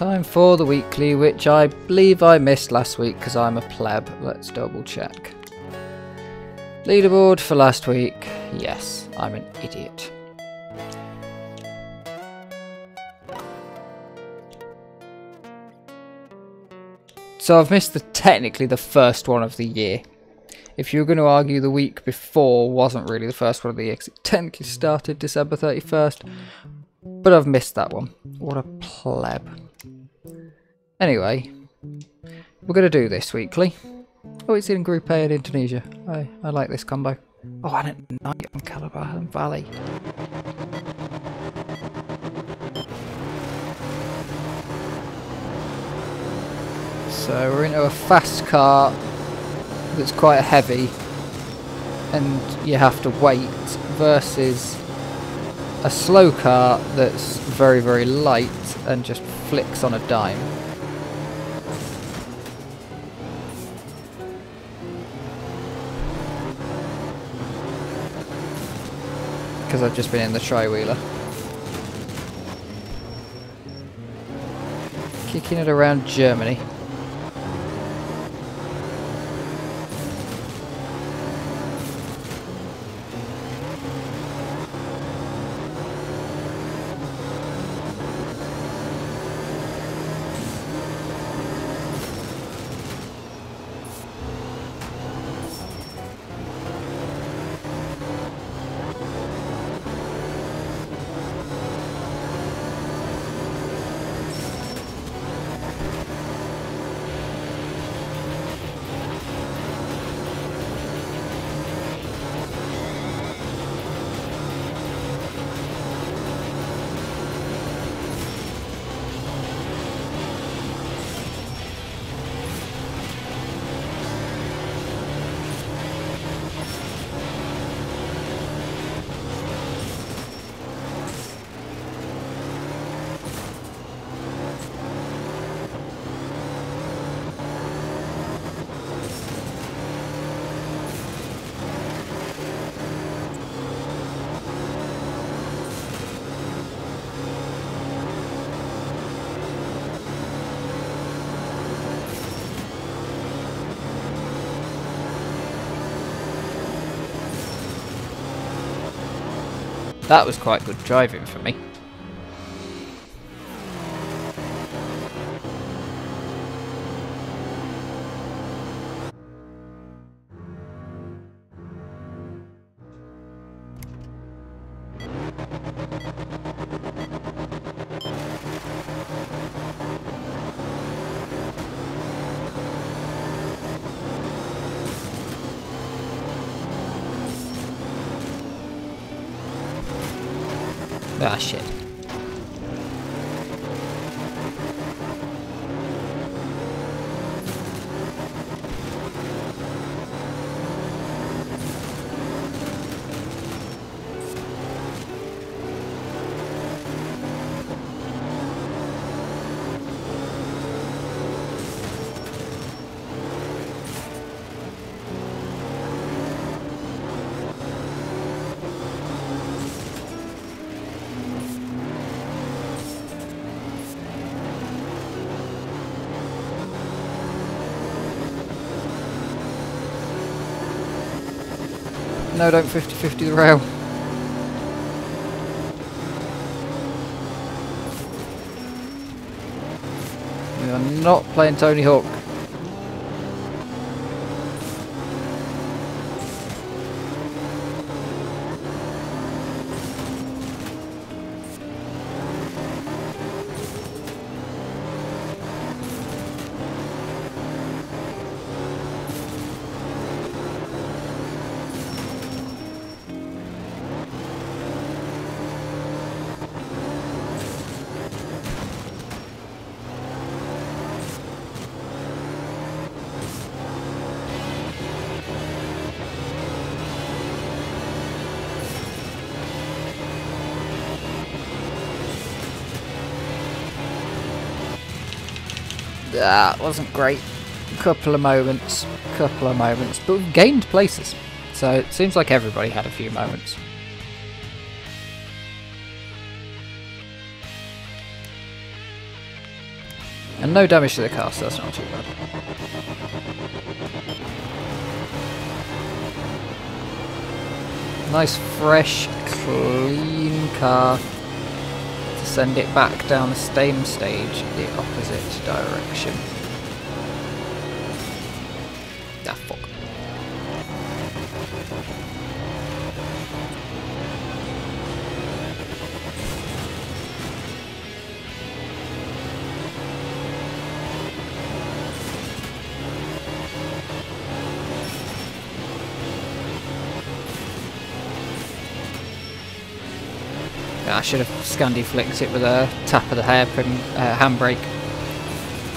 Time for the weekly, which I believe I missed last week because I'm a pleb. Let's double check. Leaderboard for last week. Yes, I'm an idiot. So I've missed the technically the first one of the year. If you were going to argue the week before wasn't really the first one of the year, it technically started December 31st, but I've missed that one. What a pleb. Anyway, we're going to do this weekly. Oh, it's in Group A in Indonesia. I, I like this combo. Oh, and at night on Calabahan Valley. So we're into a fast car that's quite heavy and you have to wait versus a slow car that's very very light and just flicks on a dime. Because I've just been in the tri-wheeler. Kicking it around Germany. That was quite good driving for me. Ah, shit. No, don't 50-50 the rail. We are not playing Tony Hawk. Ah, that wasn't great. A couple of moments, couple of moments, but we've gained places. So it seems like everybody had a few moments. And no damage to the car, so that's not too bad. Nice, fresh, clean car to send it back down the same stage the opposite direction. Ah, fuck. I should have Scandi flicked it with a tap of the hairpin uh, handbrake.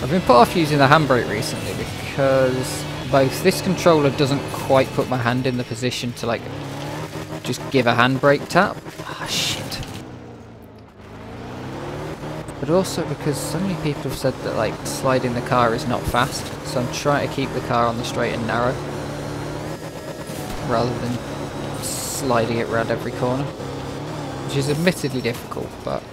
I've been put off using the handbrake recently because both this controller doesn't quite put my hand in the position to like just give a handbrake tap. Ah, shit. But also because so many people have said that like sliding the car is not fast, so I'm trying to keep the car on the straight and narrow rather than sliding it around every corner which is admittedly difficult, but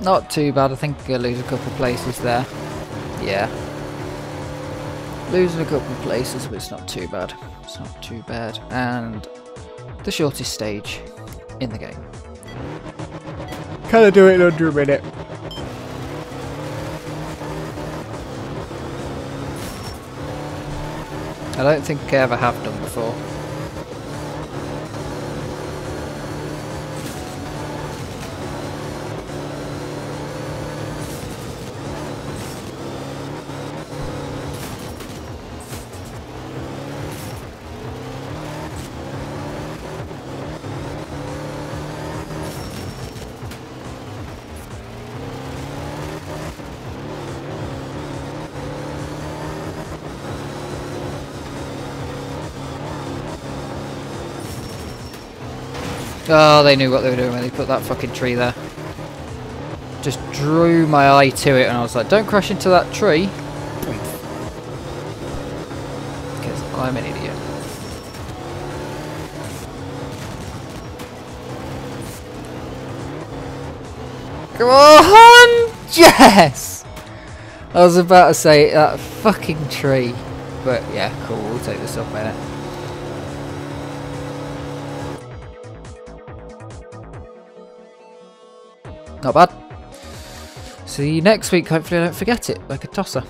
Not too bad, I think I'll lose a couple places there. Yeah. Losing a couple of places, but it's not too bad. It's not too bad. And the shortest stage in the game. Can I do it in under a minute? I don't think I ever have done before. Oh, they knew what they were doing when they put that fucking tree there. Just drew my eye to it and I was like, don't crash into that tree. Because I'm an idiot. Come on! Yes! I was about to say that fucking tree. But yeah, cool, we'll take this off minute. Not bad. See you next week. Hopefully I don't forget it like a tosser.